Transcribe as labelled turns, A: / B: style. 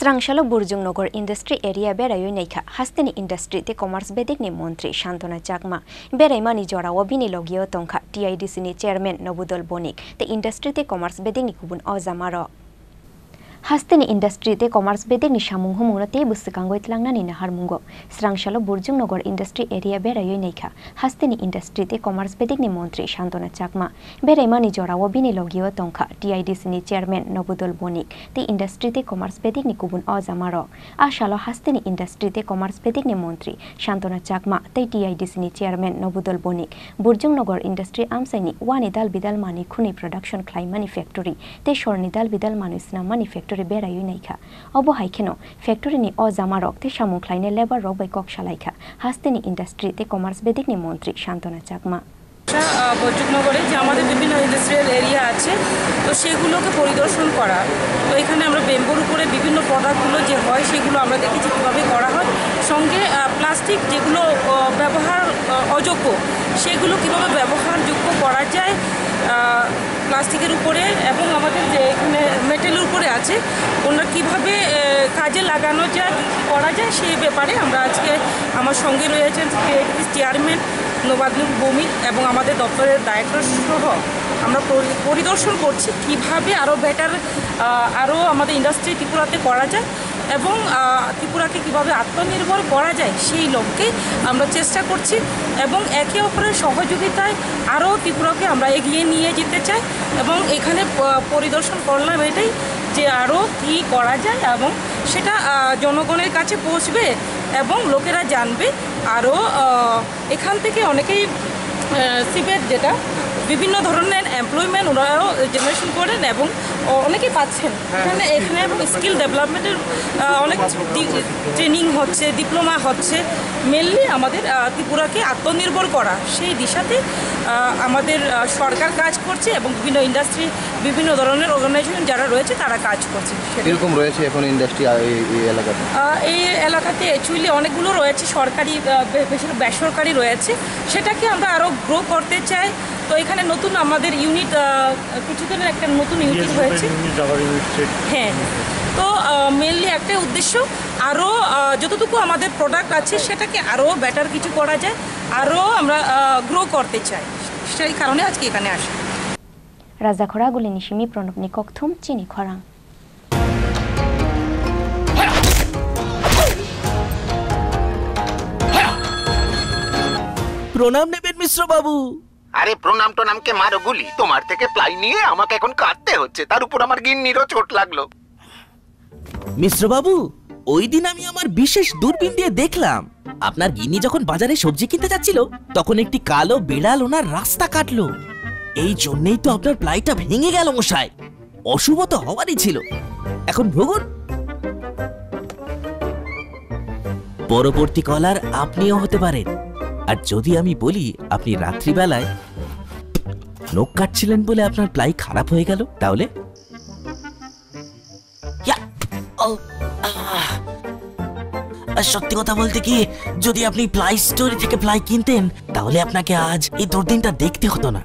A: স্রাংশালো বুর্জুং নগর industry area বেড়াইও নাইখা। হাস্তিনি ইন্ডাস্ট্রিতে commerce বেদিক নি মন্ত্রী শান্তনা চাকমা। বেড়াইমানি জড়া অবিনি লগিও তংখা। টিআইডিসি নি চেয়ারম্যান নবুদল বণিক। তে ইন্ডাস্ট্রিতে কমার্স বেদিক নি কুবুন অজামার হাস্তিনি ইন্ডাস্ট্রিতে কমার্স বেদে নিশামুঙ্গ মুংরাতে বুসিকাঙ্গ ইতলাংনা নিনাহার মুঙ্গ। স্রাংশালো বুর্জুং নগর ইন্ডাস্ট্রি এরিয়া বেড়াইয় নেখা হাস্তিনি ইন্ডাস্ট্রিতে কমার্স বেদিক নি মন্ত্রী শান্তনা চাকমা। বেড়াইমা নিজরাও বিনি লগিও তংখা টিআইডিসি নি চেয়ারম্যান নবুদল বণিক। তে ইন্ডাস্ট্রিতে কমার্স বেদিক নি কুবুন অজামার আশালো হাস্তিনি ইন্ডাস্ট্রিতে কমার্স বেদিক নি মন্ত্রী শান্তনা চাকমা তাই টিআইডিসি নি চেয়ারম্যান নবুদল বণিক। বুর্জুং নগর ইন্ডাস্ট্রি আমসাইনি ওয়ানিদাল বিদাল মানি খুনি প্রোডাকশন খ্লাইমানি ফ্যাক্টরি। তে স্বর্ণিদাল বিদাল মানুষ নামানি ফ্যাক্টরি ফ্যাক্টরি বেড়াইই নাইখা অবহাই ফ্যাক্টরি নি অজামা রক্তে সামুখলাইনে লেবার রবাই ককশালাইখা হাস্তেনি ইন্ডাস্ট্রিতে কমার্স বেদিকনি মন্ত্রী শান্তনা চাকমা
B: বৈদ্যুকনগরে যে আমাদের বিভিন্ন ইন্ডাস্ট্রিয়াল এরিয়া আছে, তো সেগুলোকে পরিদর্শন করা। তো এখানে আমরা বেম্বোর উপরে বিভিন্ন প্রোডাক্টগুলো যে হয়, সেগুলো আমরা দেখেছি কীভাবে করা হয়। সঙ্গে প্লাস্টিক যেগুলো ব্যবহার অযোগ্য, সেগুলো কীভাবে ব্যবহারযোগ্য করা যায় প্লাস্টিকের উপরে এবং আমাদের যে এখানে মেটেলের উপরে আছে ওনার কীভাবে কাজে লাগানো যায় করা যায়, সেই ব্যাপারে আমরা আজকে আমার সঙ্গে রয়েছেন চেয়ারম্যান নবাদুল ভৌমিক এবং আমাদের দপ্তরের ডাইরেক্টর সহ আমরা পরিদর্শন করছি কীভাবে আরও বেটার আরও আমাদের ইন্ডাস্ট্রি ত্রিপুরাতে করা যায়। এবং ত্রিপুরাকে কীভাবে আত্মনির্ভর করা যায় সেই লক্ষ্যে আমরা চেষ্টা করছি এবং একে অপরের সহযোগিতায় আরও ত্রিপুরাকে আমরা এগিয়ে নিয়ে যেতে চাই এবং এখানে পরিদর্শন করলাম এটাই যে আরও কী করা যায় এবং সেটা জনগণের কাছে পৌঁছবে এবং লোকেরা জানবে। আরও এখান থেকে অনেকেই সিপের যেটা বিভিন্ন ধরনের এমপ্লয়মেন্ট ওনারাও জেনারেশন করেন এবং অনেকে পাচ্ছেন। এখানে এখানে এবং স্কিল ডেভেলপমেন্টের অনেক ট্রেনিং হচ্ছে ডিপ্লোমা হচ্ছে। মেনলি আমাদের ত্রিপুরাকে আত্মনির্ভর করা। সেই দিশাতে আমাদের সরকার কাজ করছে এবং বিভিন্ন ইন্ডাস্ট্রি বিভিন্ন ধরনের অর্গানাইজেশন যারা রয়েছে তারা কাজ করছে। সেটা
C: কীরকম রয়েছে এখন ইন্ডাস্ট্রি এই এলাকাতে?
B: এই এলাকাতে অ্যাকচুয়ালি অনেকগুলো রয়েছে সরকারি বেসরকারি রয়েছে। সেটাকে আমরা আরও গ্রো করতে চাই। তো এখানে নতুন আমাদের ইউনিট কিছুদিনের একটা নতুন ইউনিট হয়েছে। হ্যাঁ। তো মেনলি একটাই উদ্দেশ্য আরও যতটুকু আমাদের প্রোডাক্ট আছে সেটাকে আরও বেটার কিছু করা যায় আরও আমরা গ্রো করতে চাই। সেই কারণে আজকে এখানে আসি।
A: রাজাখরা গুলি নিশিমি প্রণবনি ককথুম চিনি খরাং
D: প্রণাম নেবেন মিশ্র বাবু।
E: আরে প্রণাম টনামকে মারো গুলি। তোমার থেকে প্লাই নিয়ে আমাকে এখন কাটতে হচ্ছে। তার উপর আমার গিন্নিরও চোট লাগল।
D: মিশ্র বাবু ওই দিন আমি আমার বিশেষ দূরবীন দিয়ে দেখলাম। আপনার গিন্নি যখন বাজারে সবজি কিনতে যাচ্ছিল তখন একটি কালো বেড়াল ওনার রাস্তা কাটলো। এই জন্যই তো আপনার প্লাইটা ভেঙে গেল মশাই। অশুভ তো হওয়ারই ছিল। এখন ভ্রগুন পরবর্তী কলার আপনিও হতে পারেন। আর যদি আমি বলি, আপনি রাত্রিবেলায় নখ কাটছিলেন বলে আপনার প্লাই খারাপ হয়ে গেল, তাহলে? সত্যি কথা বলতে কি, যদি আপনি প্লাই স্টোরি থেকে প্লাই কিনতেন, তাহলে আপনাকে আজ এই দুর্দিনটা দেখতে হতো না।